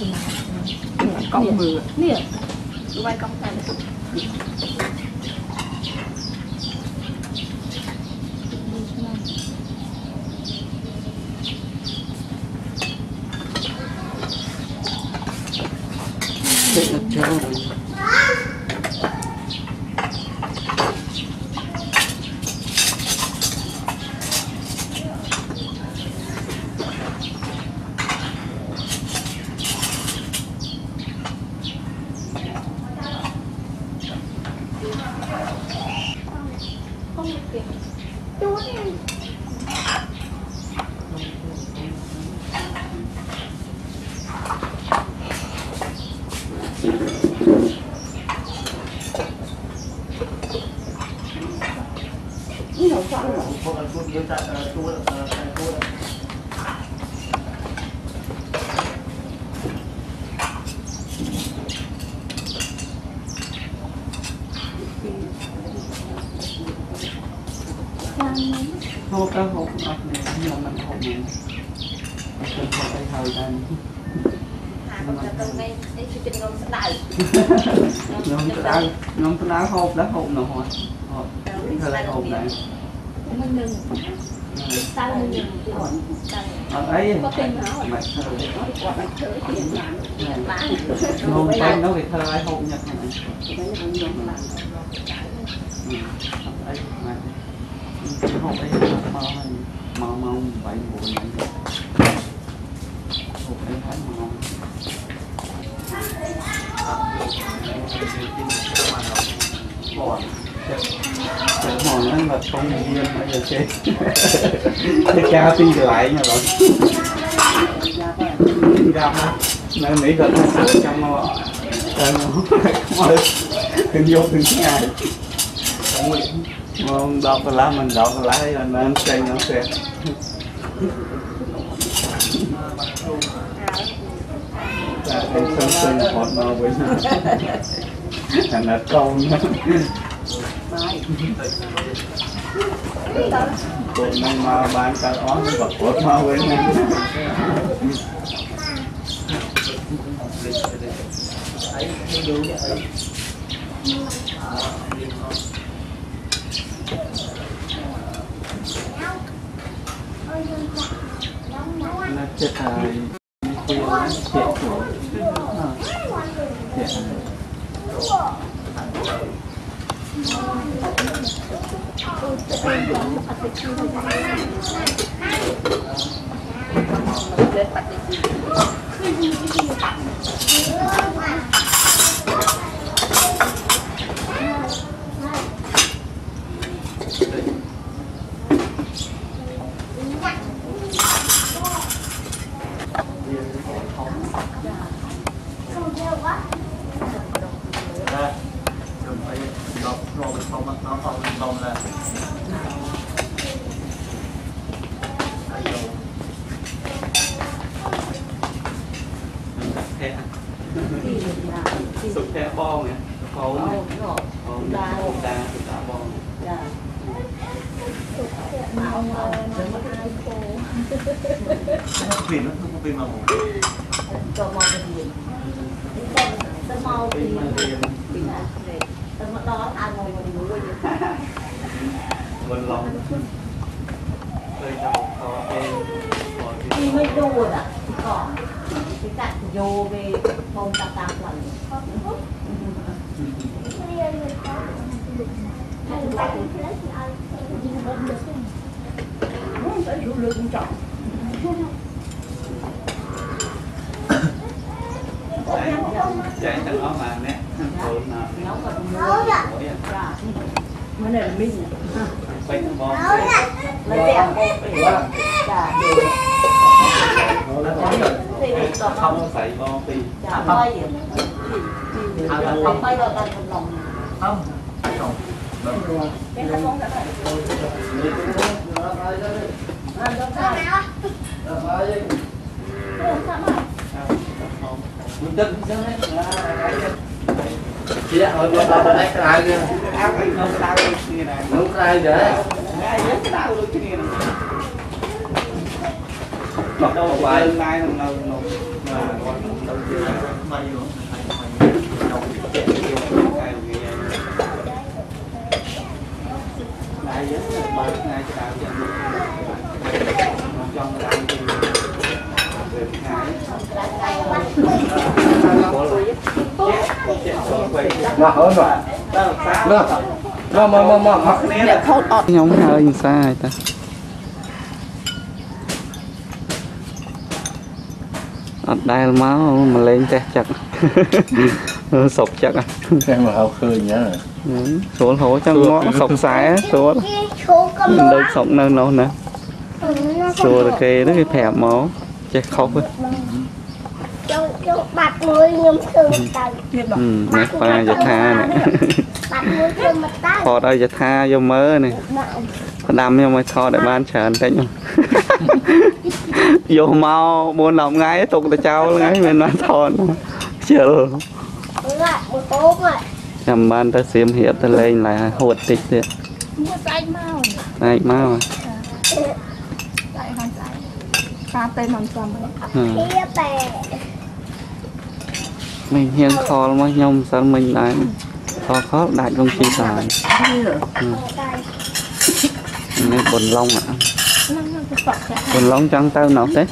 gì nào Cong Nè Chú bay cong tay Chết là trâu hút đó hộp mặt này nhưng mà mình hút mình mình hút cái thời gian nhóm từ đâu nhóm từ đâu hộp đã hộp nào hộp hộp cái là hộp này mình đừng sao mình đừng cuộn ở ấy có tiền máu mà thơ cuộn mà thơ tiền máu bán nó thì thơ ai hộp nhật này ở ấy mà cái hộp đấy màu này màu màu bảy bộ này hộp đấy thấy màu Cái mà không nhiên bây giờ chết Cái cha đi lại nha bạn ra ha Nên mỹ gần nó sửa trong nó Trời nó Không ơi Đừng vô đừng ngày มอ mà ông đọc lá mình đọc lá nó ăn xanh nó xẹt ta thấy xanh xanh hột nó với nó là nó. Câu nó cột nó mà bán cả ón và cột mà với nó. Hãy subscribe cho kênh Ghiền Mì Gõ Để không bỏ lỡ những video hấp dẫn なっちゃった。り、こうやって、こう、まあ、で、あの、không quyền nó không có quyền màu. Cầu màu thì um, quyền tơ màu thì quyền tơ màu đó ai màu mình mua vậy? Mình lòng. Đây là một có thì mới đồ đó. Thì có. Thì cạn vô về bông tạp tạp lần Hãy subscribe cho kênh Ghiền Mì Gõ Để không bỏ lỡ những video hấp dẫn Mới này là minh à? nhỉ? Lấy tiền dạ. Dạ, dạ. Không phải bò tì Dạ, coi gì Không, bây giờ cần một lòng. Không, không mình tin chứ chị đã hồi bữa bà bà ấy cái này áo cái không cái đau như này đúng cái để cái đau luôn chứ này mặc đâu mà quay lai nồng nồng nồng mà còn nồng luôn មកអូនមកមកមកមកមកមកគ្នាអ្នកខោតអត់ខ្ញុំហើយសាយតាអត់ដែលមកមកលេងទេចឹកសុបចឹកតែមកហៅឃើញហ៎ស្រួលហូរចឹងងក់សុបខ្សែស្រួលដូចសុបនៅនោះណាស្រួលគេនោះគេប្រាប់មកចេះខុសហ្នឹង បាត់មួយខ្ញុំធ្វើទៅហឹមនេះប៉ាយថានេះបាត់មួយធ្វើមកទៅថតឲ្យយថាយកមើលនេះដាក់ផ្ដាំខ្ញុំឲ្យថតឲ្យបានច្រើនតិចយកមក4 10ថ្ងៃទុកទៅចោលថ្ងៃមិនបានថតជិល lại một ốm rồi ចាំបានទៅសៀមរៀបទៅលេង lại ហួតតិចទៀត mua tay mau ឯងមក tay con tay pha tay nằm cầm ấy ហឹម kia bè មិនហ៊ានខលមកខ្ញុំសិនមិញដែរ mình hiên khó mà nhông sẵn mình đánh khó khó đại công chi tài. Ừ. Nghe bồn long ạ. Bồn long chẳng tao nào thế.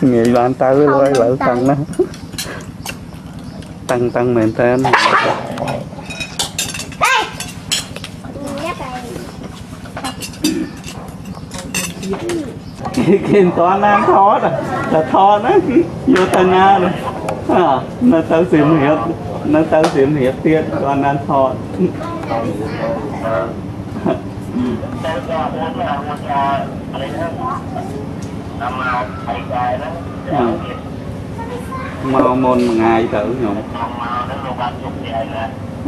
Nghĩ bạn tao với lôi lỡ tăng đó. Tăng tăng mềm tên kim toán ăn thó à là thó á vô tầng a rồi ងមែនតើ đây nhắc này គេមិនតាន់ណាថតតែថតណាយកទៅណាអើនៅទៅសៀមរាបនៅទៅសៀមរាបទៀតគាត់ណាថត មកមុនមួយថ្ងៃទៅខ្ញុំ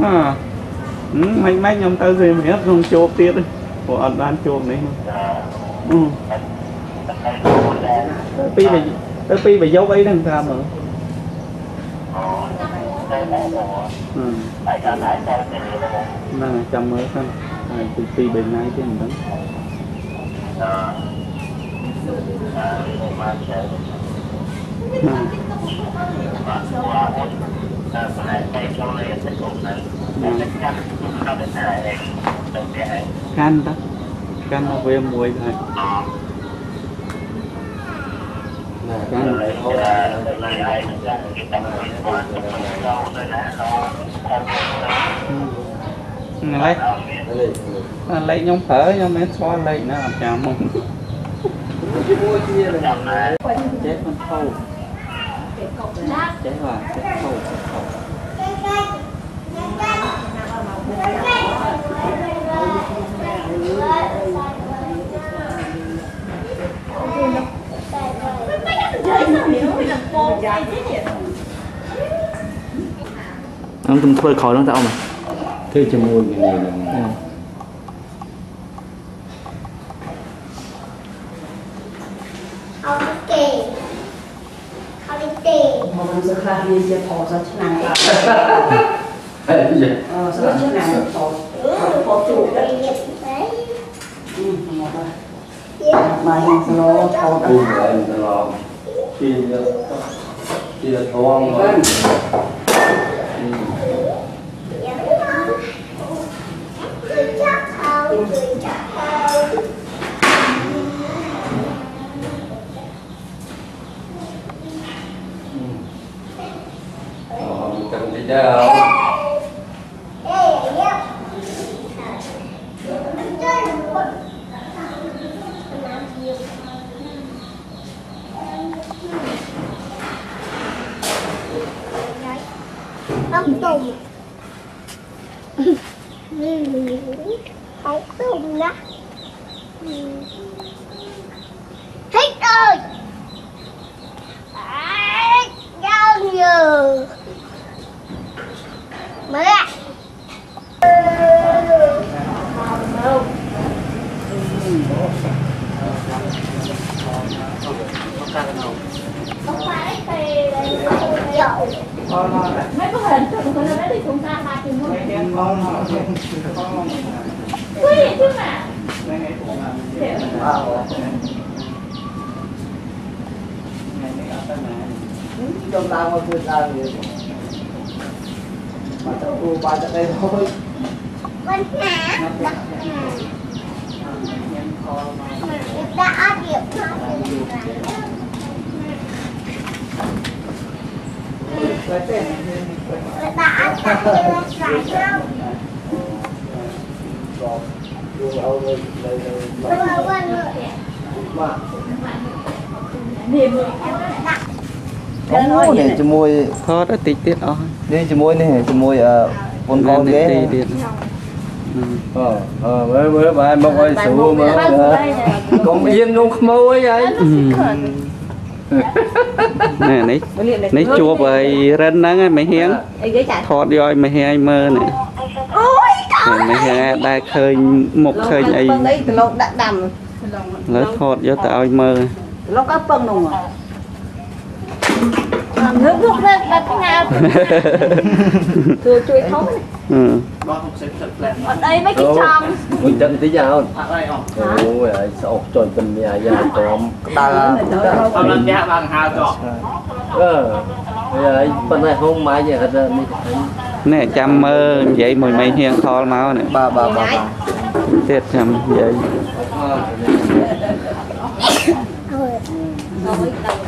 អើ មិនមិនខ្ញុំទៅសៀមរាបខ្ញុំជួបទៀតព្រោះអត់បានជួបនេះអឺទៅពីបទៅពីបយប់អីហ្នឹងតាមមើល nó là trong mới không à, từ khi bên này chứ mình đúng Kan đó, Kan nó về muối thôi lấy. À, lấy nhóm phở, nhóm mến xóa lấy nó làm chào mừng. Chết con thâu. Chết rồi, chết thâu chết thâu. Thank. អង្គខ្ញុំធ្វើក្រោយហ្នឹងតើអ៊ំធ្វើជាមួយគ្នានឹងអូខេអូខេមកមើលខ្លះវាជាផលសាឆ្នាំអឺសាឆ្នាំផលផលជូរទៅមកបាទមកហ្នឹងស្លោផលដល់ thì ờ, thì là ngon rồi Hãy subscribe cho kênh Ghiền Mì Gõ không bỏ lỡ những Đông Tùng. Không Tùng đó Thích ơi. Đau nhờ Mới ạ Hãy subscribe mấy có hình thường thường nó đi cùng ta ba chừng luôn quý vị chứ mà trong ta mà vượt ra thì mà tao cô ba tao đây thôi Hãy subscribe cho kênh Ghiền Mì Gõ Để không bỏ lỡ những video hấp đã điểm đã đã Ồ, này cho môi khó đó tí tiết ơ. Đây cho môi này, cho môi ờ, con con ghế. ờ ờ mới mới bài mốc ơi sủ mới còn yên nung khmâu ấy ấy ណែនេះនេះជួបឲ្យរិនហ្នឹងឯងមិនហៀងថតយកឲ្យមិនហៀងឲ្យមើលនេះអូយកោមិនហៀងដែរឃើញមុខឃើញអីទៅលោកដាក់ដាំលើថតយកទៅឲ្យមើលលោកកោពឹងនោះ ងើបនោះដល់ដល់ផ្ញើជួយជួយធំបងខ្ញុំផ្សេងផ្សេងផ្លែអត់អីមិនគេចង់មួយទឹកបន្តិចអូនអត់អីអូអូយឲ្យស្អុកចុយពិនមានអាយ៉ាក្រុមក្តៅអត់ឡើងផ្ទះបានហៅចោះអឺហើយប៉ុន្តែហុំម៉ាយអត់នេះនេះចាំមើលនិយាយមួយមេហៀងខលមកនេះបាទបាទបាទទៀតចាំនិយាយអើយ